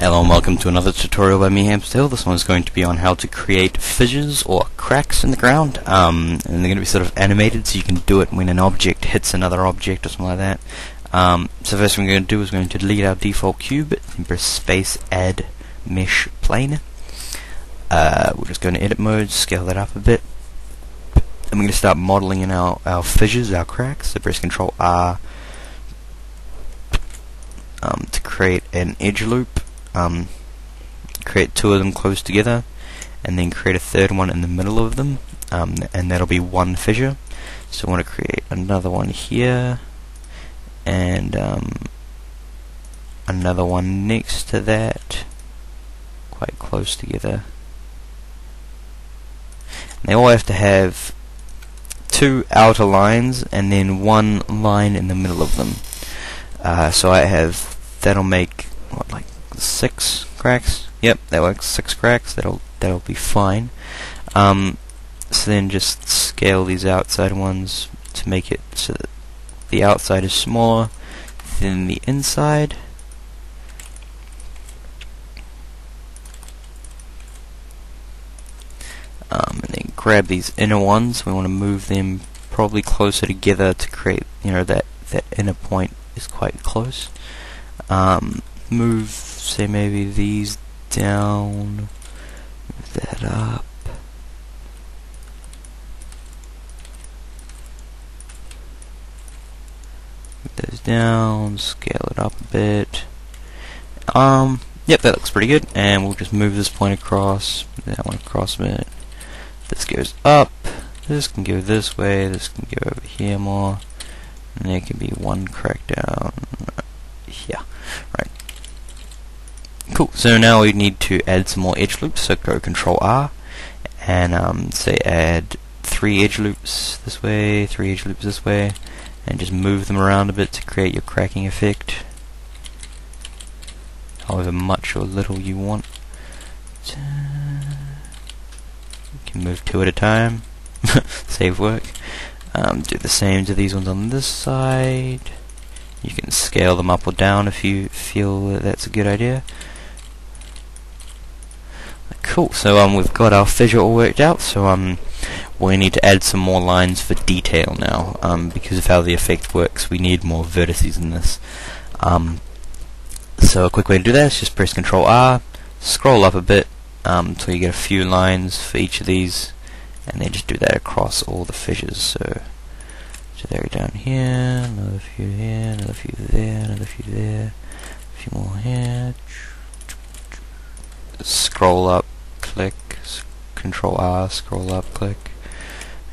Hello and welcome to another tutorial by me, Hamsterhill. This one is going to be on how to create fissures or cracks in the ground. Um, and they're going to be sort of animated so you can do it when an object hits another object or something like that. Um, so first thing we're going to do is we're going to delete our default cube and press space add mesh plane. Uh, we're just going to edit mode, scale that up a bit. And we're going to start modeling in our, our fissures, our cracks. So press Control R um, to create an edge loop um, create two of them close together and then create a third one in the middle of them um, and that'll be one fissure. So I want to create another one here and um, another one next to that quite close together. And they all have to have two outer lines and then one line in the middle of them. Uh, so I have that'll make what like six cracks. Yep, that works. Six cracks. That'll that'll be fine. Um, so then just scale these outside ones to make it so that the outside is smaller than the inside. Um, and then grab these inner ones. We want to move them probably closer together to create, you know, that that inner point is quite close. Um, move say maybe these down, move that up. Move those down, scale it up a bit. Um, yep, that looks pretty good. And we'll just move this point across, that one across a bit. This goes up, this can go this way, this can go over here more. And there can be one crack down. Right. Cool, so now we need to add some more edge loops, so go Control R, and um, say add three edge loops this way, three edge loops this way, and just move them around a bit to create your cracking effect. However much or little you want. You can move two at a time, save work. Um, do the same to these ones on this side. You can scale them up or down if you feel that that's a good idea. Cool, so um, we've got our fissure all worked out, so um, we need to add some more lines for detail now, um, because of how the effect works, we need more vertices in this. Um, so a quick way to do that is just press Ctrl R, scroll up a bit um, until you get a few lines for each of these, and then just do that across all the fissures. So, so there we down here, another few here, another few there, another few there, a few more here. Scroll up click, Control R, scroll up, click,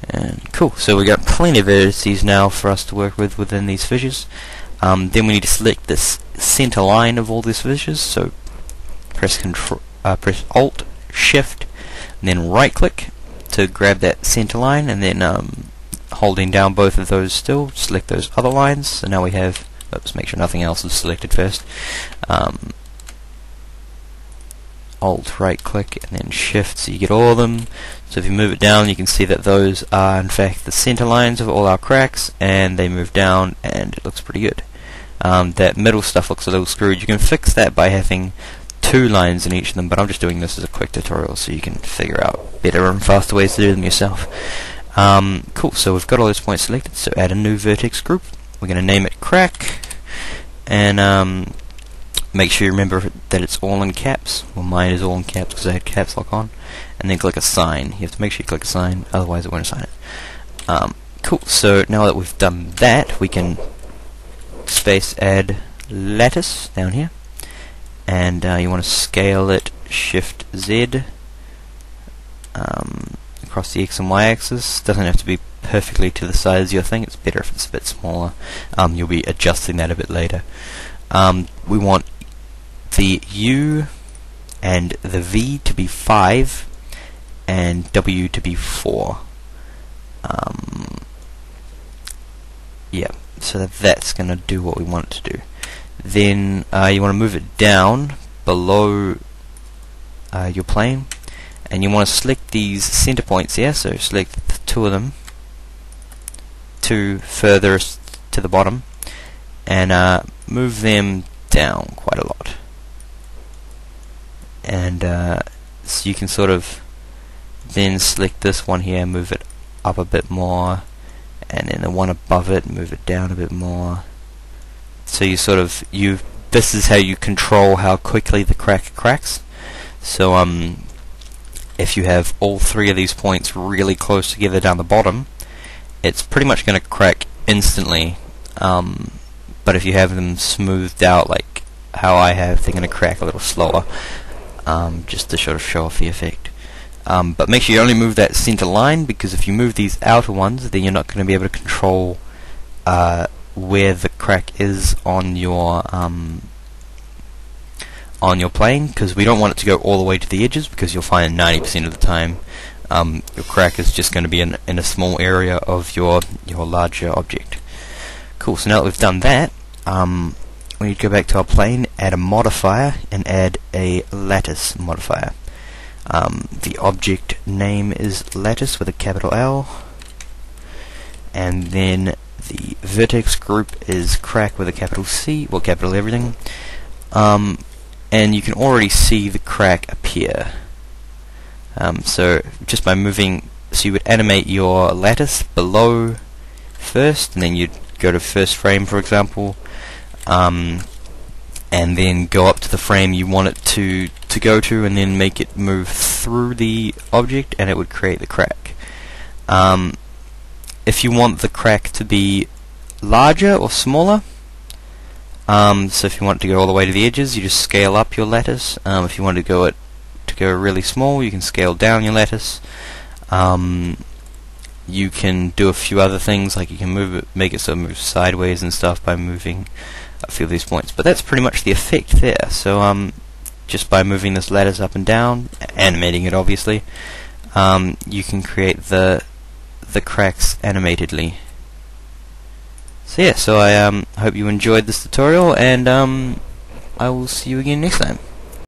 and cool. So we got plenty of vertices now for us to work with within these fissures. Um, then we need to select this center line of all these fissures. So press Control, uh, press Alt, Shift, and then right click to grab that center line, and then um, holding down both of those still, select those other lines. So now we have. Let's make sure nothing else is selected first. Um, Alt right click and then shift so you get all of them. So if you move it down you can see that those are in fact the center lines of all our cracks and they move down and it looks pretty good. Um, that middle stuff looks a little screwed. You can fix that by having two lines in each of them but I'm just doing this as a quick tutorial so you can figure out better and faster ways to do them yourself. Um, cool, so we've got all those points selected, so add a new vertex group. We're going to name it crack and um, make sure you remember that it's all in caps. Well, mine is all in caps because I had caps lock on. And then click assign. You have to make sure you click assign, otherwise it won't assign it. Um, cool, so now that we've done that, we can space add lattice down here. And uh, you want to scale it Shift Z um, across the X and Y axis. Doesn't have to be perfectly to the size of your thing. It's better if it's a bit smaller. Um, you'll be adjusting that a bit later. Um, we want the U and the V to be 5 and W to be 4. Um, yeah, so that, that's going to do what we want it to do. Then uh, you want to move it down below uh, your plane and you want to select these center points here, so select two of them, two furthest to the bottom, and uh, move them down quite a lot. And uh, so you can sort of then select this one here, move it up a bit more, and then the one above it, move it down a bit more. So you sort of you this is how you control how quickly the crack cracks. So um, if you have all three of these points really close together down the bottom, it's pretty much going to crack instantly. Um, but if you have them smoothed out like how I have, they're going to crack a little slower, um, just to sort of show off the effect. Um, but make sure you only move that center line because if you move these outer ones, then you're not going to be able to control uh, where the crack is on your um, on your plane because we don't want it to go all the way to the edges because you'll find 90% of the time um, your crack is just going to be in, in a small area of your your larger object. Cool. So now that we've done that, um, we go back to our plane, add a modifier, and add a lattice modifier. Um, the object name is lattice with a capital L, and then the vertex group is crack with a capital C, well capital everything, um, and you can already see the crack appear. Um, so just by moving, so you would animate your lattice below first, and then you'd go to first frame for example, um, and then go up to the frame you want it to to go to, and then make it move through the object, and it would create the crack. Um, if you want the crack to be larger or smaller, um, so if you want it to go all the way to the edges, you just scale up your lattice. Um, if you want to go it to go really small, you can scale down your lattice. Um, you can do a few other things, like you can move it, make it so it moves sideways and stuff by moving a few of these points. But that's pretty much the effect there. So um, just by moving this lattice up and down, animating it obviously, um, you can create the the cracks animatedly. So yeah, so I um, hope you enjoyed this tutorial, and um, I will see you again next time.